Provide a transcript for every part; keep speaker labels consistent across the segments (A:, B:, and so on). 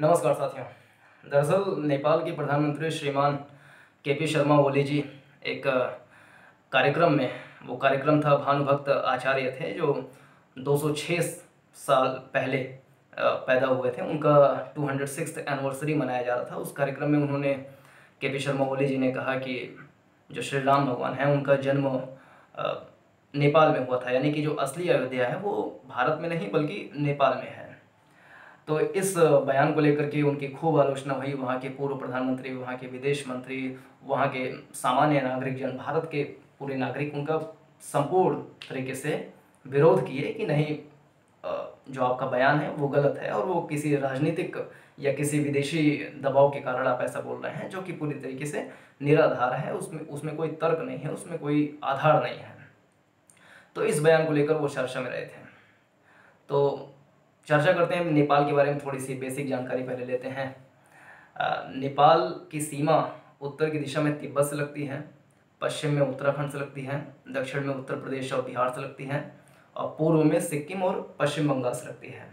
A: नमस्कार साथियों। दरअसल नेपाल के प्रधानमंत्री श्रीमान के पी शर्मा ओली जी एक कार्यक्रम में, वो कार्यक्रम था भानुभक्त आचार्य थे, जो 206 साल पहले पैदा हुए थे। उनका टू हंड्रेड एनिवर्सरी मनाया जा रहा था। उस कार्यक्रम में उन्होंने के पी शर्मा ओली जी ने कहा कि जो श्री राम भगवान हैं, उनका जन्म नेपाल में हुआ था। यानी कि जो असली अयोध्या है, वो भारत में नहीं, बल्कि नेपाल में है। तो इस बयान को लेकर के उनकी खूब आलोचना हुई। वहाँ के पूर्व प्रधानमंत्री, वहाँ के विदेश मंत्री, वहाँ के सामान्य नागरिक, जन भारत के पूरे नागरिक उनका संपूर्ण तरीके से विरोध किए कि नहीं जो आपका बयान है वो गलत है और वो किसी राजनीतिक या किसी विदेशी दबाव के कारण आप ऐसा बोल रहे हैं, जो कि पूरी तरीके से निराधार है। उसमें उसमें कोई तर्क नहीं है, उसमें कोई आधार नहीं है। तो इस बयान को लेकर वो चर्चा में रहे थे। तो चर्चा करते हैं, नेपाल के बारे में थोड़ी सी बेसिक जानकारी पहले लेते हैं। नेपाल की सीमा उत्तर की दिशा में तिब्बत से लगती है, पश्चिम में उत्तराखंड से लगती है, दक्षिण में उत्तर प्रदेश और बिहार से लगती है और पूर्व में सिक्किम और पश्चिम बंगाल से लगती है।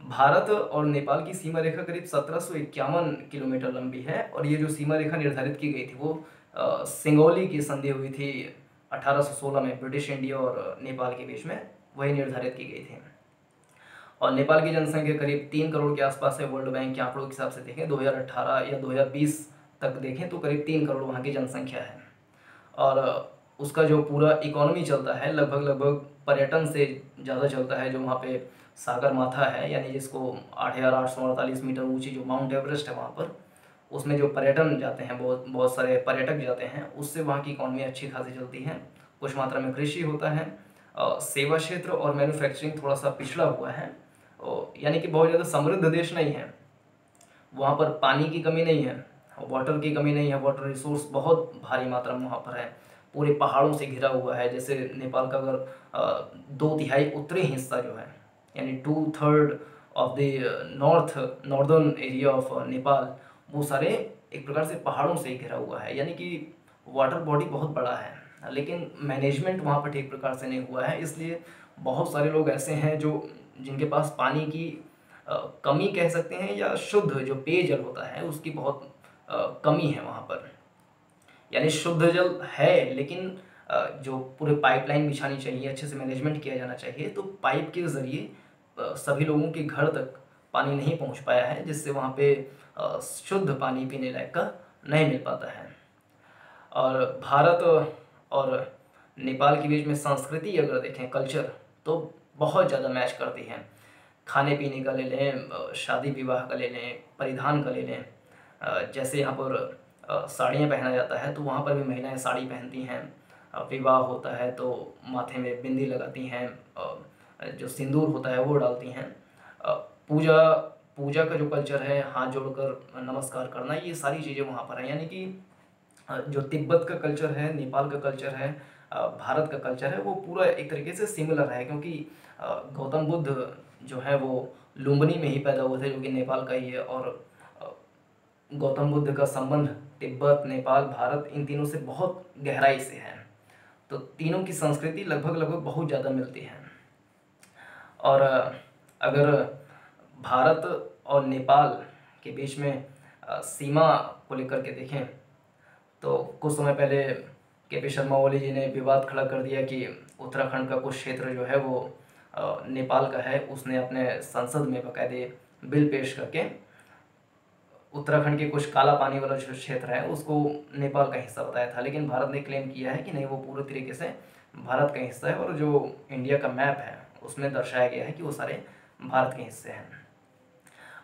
A: भारत और नेपाल की सीमा रेखा करीब सत्रह सौ इक्यावन किलोमीटर लंबी है और ये जो सीमा रेखा निर्धारित की गई थी वो सिंगौली की संधि हुई थी 1816 में ब्रिटिश इंडिया और नेपाल के बीच में, वही निर्धारित की गई थी। और नेपाल की जनसंख्या करीब तीन करोड़ के आसपास है वर्ल्ड बैंक के आंकड़ों के हिसाब से देखें 2018 या 2020 तक देखें तो करीब तीन करोड़ वहाँ की जनसंख्या है। और, उसका जो पूरा इकोनॉमी चलता है, लगभग लगभग पर्यटन से ज़्यादा चलता है, जो वहाँ पे सागर माथा है, यानी जिसको आठ हज़ार आठ सौ अड़तालीस मीटर ऊँची जो माउंट एवरेस्ट है वहाँ पर, उसमें जो पर्यटन जाते हैं, बहुत बहुत सारे पर्यटक जाते हैं, उससे वहाँ की इकॉनमी अच्छी खासी चलती है। कुछ मात्रा में कृषि होता है सेवा क्षेत्र और मैन्युफैक्चरिंग थोड़ा सा पिछड़ा हुआ है यानी कि बहुत ज़्यादा समृद्ध देश नहीं है। वहाँ पर पानी की कमी नहीं है वाटर की कमी नहीं है वाटर रिसोर्स बहुत भारी मात्रा में वहाँ पर है। पूरे पहाड़ों से घिरा हुआ है, जैसे नेपाल का अगर दो तिहाई उत्तरी हिस्सा जो है, यानी two third of the north northern area of Nepal, वो सारे एक प्रकार से पहाड़ों से घिरा हुआ है। यानी कि वाटर बॉडी बहुत बड़ा है, लेकिन मैनेजमेंट वहाँ पर ठीक प्रकार से नहीं हुआ है, इसलिए बहुत सारे लोग ऐसे हैं जो जिनके पास पानी की कमी कह सकते हैं या शुद्ध जो पेयजल होता है, उसकी बहुत कमी है वहाँ पर। यानी शुद्ध जल है, लेकिन जो पूरे पाइपलाइन बिछानी चाहिए, अच्छे से मैनेजमेंट किया जाना चाहिए तो पाइप के ज़रिए सभी लोगों के घर तक पानी नहीं पहुँच पाया है, जिससे वहाँ पे शुद्ध पानी पीने लायक का नहीं मिल पाता है। और भारत और नेपाल के बीच में संस्कृति अगर देखें, कल्चर तो बहुत ज़्यादा मैच करती हैं। खाने पीने का ले लें शादी विवाह का ले लें, परिधान का ले लें। जैसे यहाँ पर साड़ियाँ पहना जाता है तो वहाँ पर भी महिलाएँ साड़ी पहनती हैं। विवाह होता है तो माथे में बिंदी लगाती हैं जो सिंदूर होता है वो डालती हैं। पूजा पूजा का जो कल्चर है, हाथ जोड़कर नमस्कार करना, ये सारी चीज़ें वहाँ पर हैं। यानी कि जो तिब्बत का कल्चर है, नेपाल का कल्चर है भारत का कल्चर है, वो पूरा एक तरीके से सिमिलर है, क्योंकि गौतम बुद्ध जो है, वो लुम्बनी में ही पैदा हुए थे, जो कि नेपाल का ही है, और गौतम बुद्ध का संबंध तिब्बत, नेपाल, भारत, इन तीनों से बहुत गहराई से है। तो तीनों की संस्कृति लगभग लगभग बहुत ज़्यादा मिलती है। और अगर भारत और नेपाल के बीच में सीमा को लेकर के देखें तो कुछ समय पहले के पी शर्मा ओली जी ने विवाद खड़ा कर दिया कि उत्तराखंड का कुछ क्षेत्र जो है वो नेपाल का है, उसने अपने संसद में बाकायदे बिल पेश करके उत्तराखंड के कुछ काला पानी वाला जो क्षेत्र है, उसको नेपाल का हिस्सा बताया था। लेकिन भारत ने क्लेम किया है कि नहीं, वो पूरे तरीके से भारत का हिस्सा है और जो इंडिया का मैप है, उसमें दर्शाया गया है कि वो सारे भारत के हिस्से हैं।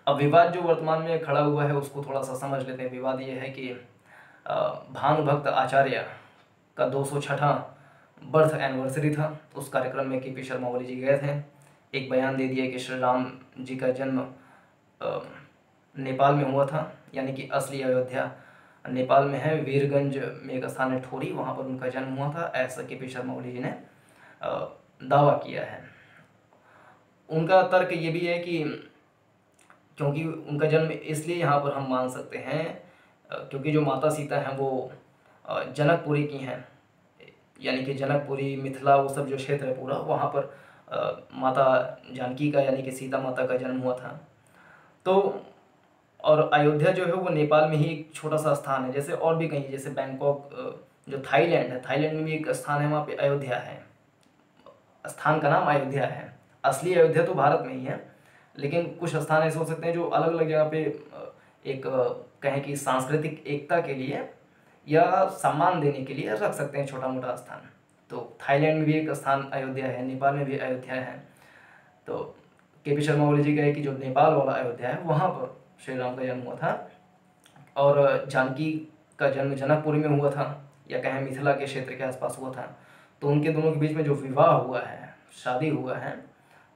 A: अब विवाद जो वर्तमान में खड़ा हुआ है, उसको थोड़ा सा समझ लेते हैं। विवाद ये है कि भानुभक्त आचार्य का दो सौ छठा बर्थ एनिवर्सरी था। उस कार्यक्रम में के पी शर्मा ओली जी गए थे। एक बयान दे दिया कि श्री राम जी का जन्म नेपाल में हुआ था। यानी कि असली अयोध्या नेपाल में है। वीरगंज में एक स्थान है ठोरी। वहाँ पर उनका जन्म हुआ था। ऐसा के पी शर्मा ओली जी ने दावा किया है। उनका तर्क ये भी है कि क्योंकि उनका जन्म इसलिए यहाँ पर हम मान सकते हैं क्योंकि जो माता सीता हैं वो जनकपुरी की हैं। यानी कि जनकपुरी मिथिला वो सब जो क्षेत्र है पूरा वहाँ पर आ, माता जानकी का यानी कि सीता माता का जन्म हुआ था। तो और अयोध्या जो है वो नेपाल में ही एक छोटा सा स्थान है जैसे और भी कहीं जैसे बैंकॉक जो थाईलैंड है थाईलैंड में भी एक स्थान है वहाँ पे अयोध्या है। स्थान का नाम अयोध्या है। असली अयोध्या तो भारत में ही है लेकिन कुछ स्थान ऐसे हो सकते हैं जो अलग अलग जगह पे एक कहें कि सांस्कृतिक एकता के लिए या सम्मान देने के लिए रख सकते हैं छोटा मोटा स्थान। तो थाईलैंड में भी एक स्थान अयोध्या है, नेपाल में भी अयोध्या है। तो के पी शर्मा ओली जी कहे कि जो नेपाल वाला अयोध्या है, वहाँ पर श्री राम का जन्म हुआ था। और जानकी का जन्म जनकपुरी में हुआ था, या कहें मिथिला के क्षेत्र के आसपास हुआ था। तो उनके दोनों के बीच में जो विवाह हुआ है, शादी हुआ है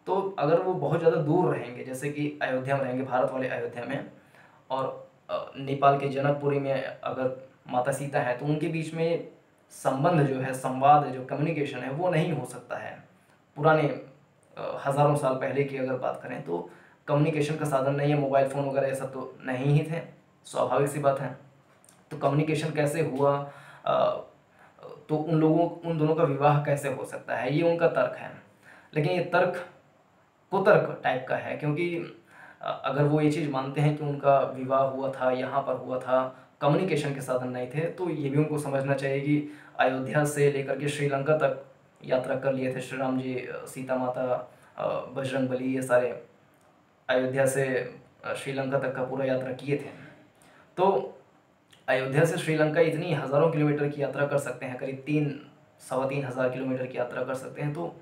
A: तो अगर वो बहुत ज़्यादा दूर रहेंगे, जैसे कि अयोध्या में रहेंगे, भारत वाले अयोध्या में, और नेपाल के जनकपुरी में अगर माता सीता है तो उनके बीच में संबंध जो है, संवाद, जो कम्युनिकेशन है, वो नहीं हो सकता है। पुराने हज़ारों साल पहले की अगर बात करें तो कम्युनिकेशन का साधन नहीं है मोबाइल फ़ोन वगैरह सब तो नहीं ही थे, स्वाभाविक सी बात है। तो कम्युनिकेशन कैसे हुआ? तो उन लोगों, उन दोनों का विवाह कैसे हो सकता है? ये उनका तर्क है। लेकिन ये तर्क, कुतर्क टाइप का है, क्योंकि अगर वो ये चीज़ मानते हैं कि उनका विवाह हुआ था, यहाँ पर हुआ था कम्युनिकेशन के साधन नहीं थे तो ये भी उनको समझना चाहिए कि अयोध्या से लेकर के श्रीलंका तक यात्रा कर लिए थे श्री राम जी सीता माता बजरंग बली ये सारे अयोध्या से श्रीलंका तक का पूरा यात्रा किए थे। तो अयोध्या से श्रीलंका इतनी हज़ारों किलोमीटर की यात्रा कर सकते हैं, करीब तीन, सवा तीन हज़ार किलोमीटर की यात्रा कर सकते हैं तो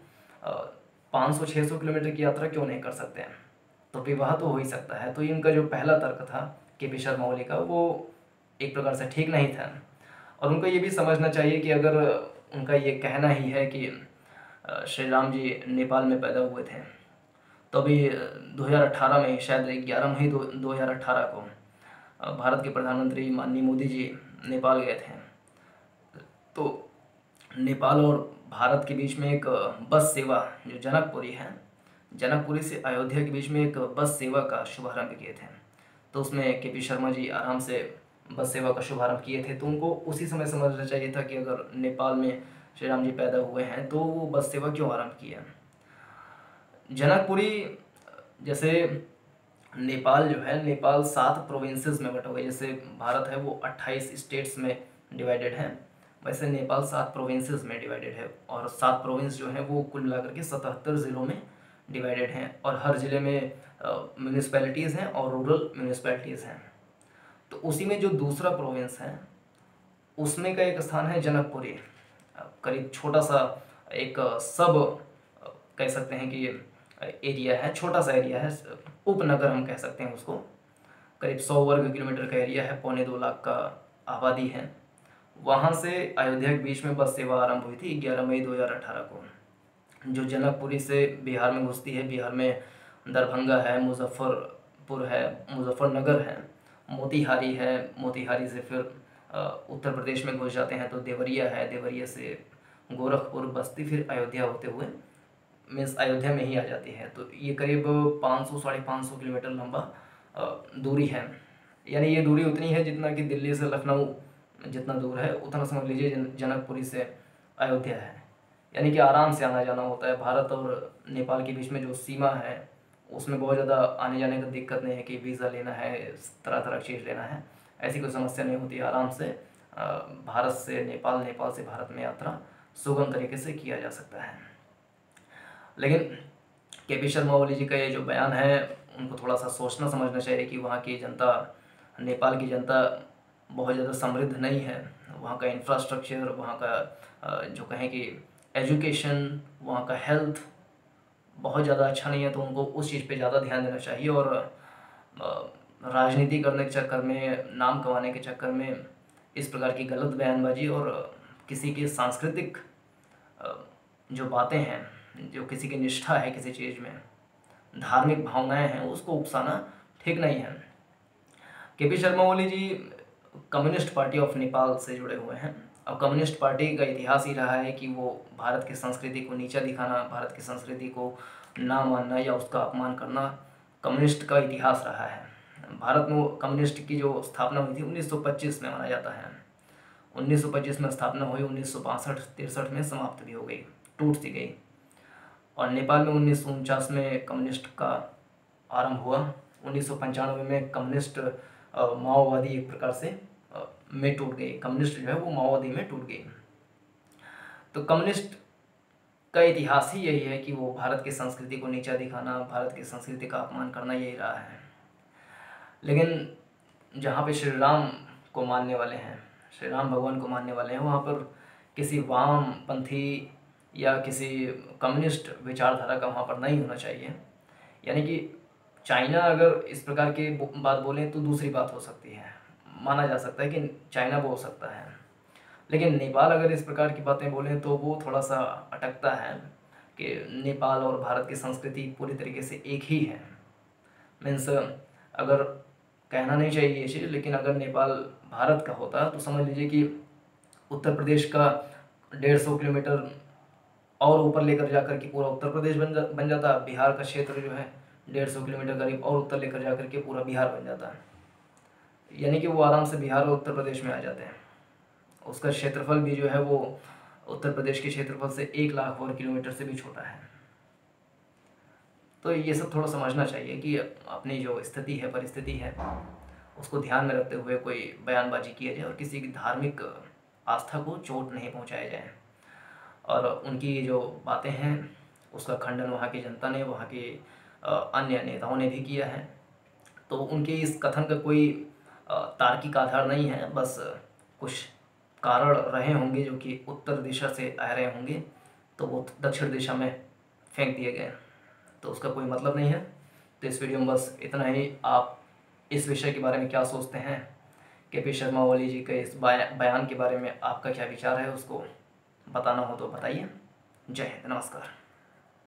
A: पाँच सौ छः सौ किलोमीटर की यात्रा क्यों नहीं कर सकते हैं? तो विवाह तो हो ही सकता है। तो इनका जो पहला तर्क था, के पी शर्मा ओली का, वो एक प्रकार से ठीक नहीं था। और उनको ये भी समझना चाहिए कि अगर उनका ये कहना ही है कि श्री राम जी नेपाल में पैदा हुए थे तो अभी 2018 में, शायद ग्यारह मई दो दो को भारत के प्रधानमंत्री माननीय मोदी जी नेपाल गए थे। तो नेपाल और भारत के बीच में एक बस सेवा, जो जनकपुरी है, जनकपुरी से अयोध्या के बीच में एक बस सेवा का शुभारंभ किए थे। तो उसमें के पी शर्मा जी आराम से बस सेवा का शुभारंभ किए थे। तो उनको उसी समय समझना चाहिए था कि अगर नेपाल में श्री राम जी पैदा हुए हैं तो वो बस सेवा क्यों आरंभ किया जनकपुरी, जैसे नेपाल जो है, नेपाल सात प्रोविंसेस में बटा हुआ है। जैसे भारत है, वो अट्ठाईस स्टेट्स में डिवाइडेड है। वैसे नेपाल सात प्रोविंसेस में डिवाइडेड है और सात प्रोविंस जो है, वो कुल मिलाकर के सतहत्तर ज़िलों में डिवाइडेड हैं और हर ज़िले में म्यूनिसपैलिटीज़ हैं और रूरल म्यूनिसपैलिटीज़ हैं। तो उसी में जो दूसरा प्रोविंस है, उसमें का एक स्थान है जनकपुरी करीब छोटा सा एक सब कह सकते हैं कि एरिया है, छोटा सा एरिया है, उपनगर हम कह सकते हैं उसको। करीब सौ वर्ग किलोमीटर का एरिया है, पौने दो लाख का आबादी है। वहाँ से अयोध्या के बीच में बस सेवा आरंभ हुई थी ग्यारह मई 2018 को। जो जनकपुरी से बिहार में घुसती है, बिहार में दरभंगा है, मुजफ्फरपुर है, मुजफ्फरनगर है। मोतिहारी है, मोतिहारी से फिर उत्तर प्रदेश में घुस जाते हैं तो देवरिया है, देवरिया से गोरखपुर, बस्ती, फिर अयोध्या होते हुए मीन्स अयोध्या में ही आ जाती है। तो ये करीब पाँच सौ, साढ़े पाँच सौ किलोमीटर लंबा दूरी है। यानी ये दूरी उतनी है जितना कि दिल्ली से लखनऊ जितना दूर है, उतना समझ लीजिए जनकपुरी से अयोध्या है। यानी कि आराम से आना जाना होता है। भारत और नेपाल के बीच में जो सीमा है उसमें बहुत ज़्यादा आने जाने का दिक्कत नहीं है कि वीज़ा लेना है, तरह तरह चीज़ लेना है। ऐसी कोई समस्या नहीं होती, आराम से भारत से, नेपाल नेपाल से भारत में यात्रा सुगम तरीके से किया जा सकता है। लेकिन के पी शर्मा ओली जी का ये जो बयान है, उनको थोड़ा सा सोचना, समझना चाहिए कि वहाँ की जनता, नेपाल की जनता बहुत ज़्यादा समृद्ध नहीं है। वहाँ का इंफ्रास्ट्रक्चर वहाँ का जो कहें कि एजुकेशन वहाँ का हेल्थ बहुत ज़्यादा अच्छा नहीं है तो उनको उस चीज़ पे ज़्यादा ध्यान देना चाहिए और राजनीति करने के चक्कर में, नाम कमाने के चक्कर में इस प्रकार की गलत बयानबाजी और किसी की सांस्कृतिक जो बातें हैं, जो किसी की निष्ठा है किसी चीज़ में, धार्मिक भावनाएँ हैं, उसको उकसाना ठीक नहीं है। K P Sharma Oli ji communist party of Nepal से जुड़े हुए हैं। अब कम्युनिस्ट पार्टी का इतिहास ही रहा है कि वो भारत की संस्कृति को नीचा दिखाना, भारत की संस्कृति को ना मानना या उसका अपमान करना कम्युनिस्ट का इतिहास रहा है। भारत में कम्युनिस्ट की जो स्थापना हुई थी 1925 में माना जाता है। 1925 में स्थापना हुई, उन्नीस सौ तिरसठ में समाप्त भी हो गई, टूट सी गई। और नेपाल में उन्नीस सौ उनचास में कम्युनिस्ट का आरंभ हुआ। उन्नीस सौ पंचानवे में कम्युनिस्ट माओवादी एक प्रकार से में टूट गई, कम्युनिस्ट जो है वो माओवादी में टूट गई। तो कम्युनिस्ट का इतिहास ही यही है कि वो भारत की संस्कृति को नीचा दिखाना, भारत की संस्कृति का अपमान करना, यही रहा है। लेकिन जहाँ पे श्री राम को मानने वाले हैं, श्री राम भगवान को मानने वाले हैं, वहाँ पर किसी वामपंथी या किसी कम्युनिस्ट विचारधारा का वहाँ पर नहीं होना चाहिए। यानी कि चाइना अगर इस प्रकार की बात बोलें तो दूसरी बात हो सकती है। माना जा सकता है कि चाइना बोल सकता है। लेकिन नेपाल अगर इस प्रकार की बातें बोलें तो वो थोड़ा सा अटकता है कि नेपाल और भारत की संस्कृति पूरी तरीके से एक ही है। मीन्स अगर कहना नहीं चाहिए ये लेकिन अगर नेपाल भारत का होता तो समझ लीजिए कि उत्तर प्रदेश का डेढ़ सौ किलोमीटर और ऊपर लेकर जाकर के पूरा उत्तर प्रदेश बन जा, बन जाता। बिहार का क्षेत्र जो है, डेढ़ सौ किलोमीटर करीब और उत्तर लेकर जाकर के पूरा बिहार बन जाता। है यानी कि वो आराम से बिहार और उत्तर प्रदेश में आ जाते हैं। उसका क्षेत्रफल भी जो है वो उत्तर प्रदेश के क्षेत्रफल से एक लाख वर्ग किलोमीटर से भी छोटा है। तो ये सब थोड़ा समझना चाहिए कि अपनी जो स्थिति है, परिस्थिति है, उसको ध्यान में रखते हुए कोई बयानबाजी किया जाए और किसी की धार्मिक आस्था को चोट नहीं पहुँचाया जाए। और उनकी जो बातें हैं, उसका खंडन वहाँ की जनता ने, वहाँ के अन्य नेताओं ने भी किया है। तो उनके इस कथन का कोई तार्किक आधार नहीं है, बस कुछ कारण रहे होंगे जो कि उत्तर दिशा से आ रहे होंगे तो वो दक्षिण दिशा में फेंक दिए गए। तो उसका कोई मतलब नहीं है। तो इस वीडियो में बस इतना ही। आप इस विषय के बारे में क्या सोचते हैं? के पी शर्मा ओली जी के इस बयान के बारे में आपका क्या विचार है उसको बताना हो तो बताइए। जय हिंद, नमस्कार।